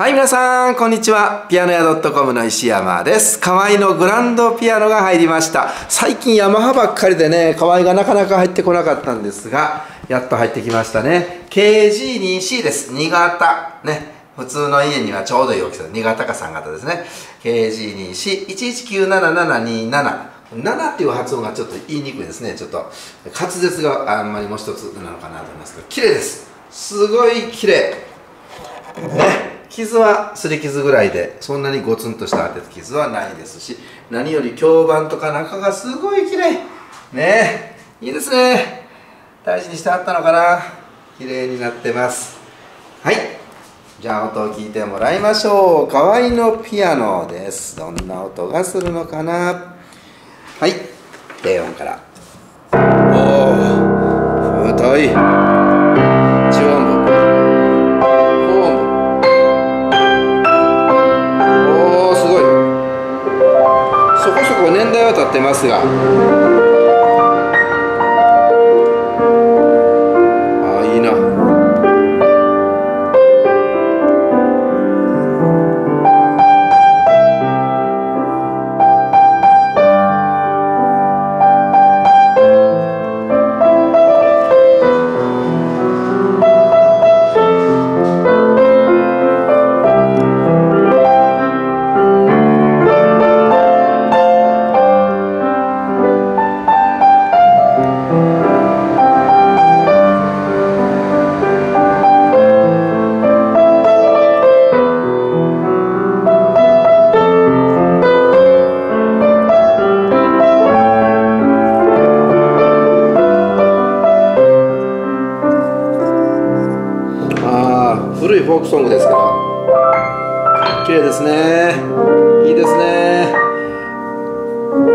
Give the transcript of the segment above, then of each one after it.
はい、皆さん、こんにちは。ピアノ屋 .com の石山です。河合のグランドピアノが入りました。最近ヤマハばっかりでね、河合がなかなか入ってこなかったんですが、やっと入ってきましたね。KG2C です。2型。ね。普通の家にはちょうどいい大きさ。2型か3型ですね。KG2C。1197727。7っていう発音がちょっと言いにくいですね。ちょっと滑舌があんまりもう一つなのかなと思いますけど、綺麗です。すごい綺麗。ね。傷はすり傷ぐらいでそんなにゴツンとした当て傷はないですし何より響板とか中がすごい綺麗。ね。えいいですね。大事にしてあったのかな。綺麗になってます。はい。じゃあ音を聞いてもらいましょう。河合のピアノです。どんな音がするのかな。はい。低音から。おお太い。ますが。ークソングですけど綺麗ですね。いいですね。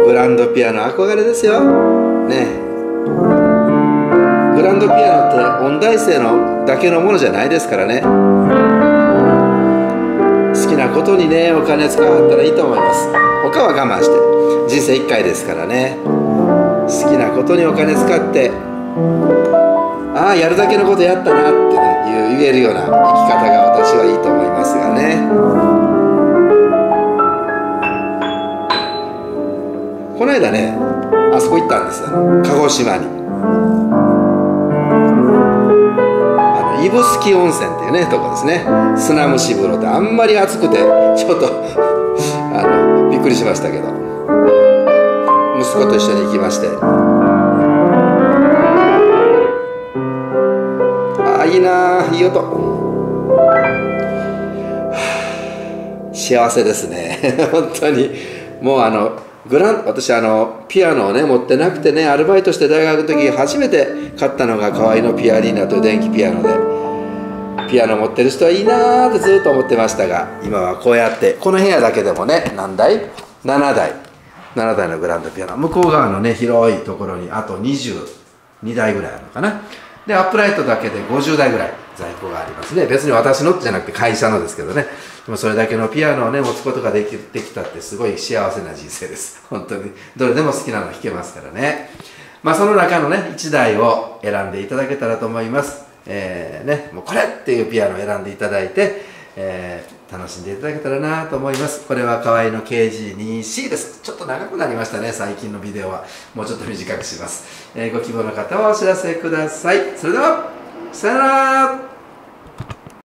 グランドピアノ憧れですよ。ねグランドピアノって音大生のだけのものじゃないですからね。好きなことにねお金使ったらいいと思います。他は我慢して。人生1回ですからね。好きなことにお金使ってああやるだけのことやったなってね。言えるような生き方が私はいいと思いますがね。この間ねあそこ行ったんですよ。鹿児島に。あの指宿温泉っていうねとこですね。砂蒸し風呂ってあんまり暑くてちょっとあのびっくりしましたけど。息子と一緒に行きまして。いい音幸せですね。本当に。もうあのグラン私あのピアノをね持ってなくてねアルバイトして大学の時初めて買ったのが河合のピアリーナという電気ピアノで。ピアノ持ってる人はいいなーってずっと思ってましたが今はこうやってこの部屋だけでもね何台 ?7 台。7台のグランドピアノ。向こう側のね広いところにあと22台ぐらいあるのかな。でアップライトだけで50台ぐらい在庫があります。ね別に私のじゃなくて会社のですけどね。でもそれだけのピアノをね持つことができできたってすごい幸せな人生です。本当に。どれでも好きなの弾けますからね。まあその中のね1台を選んでいただけたらと思います。えー、ねもうこれっていうピアノを選んでいただいてえー、楽しんでいただけたらなと思います。これは河合の KG2C です。ちょっと長くなりましたね。最近のビデオは。もうちょっと短くします、えー、ご希望の方はお知らせください。それではさよなら。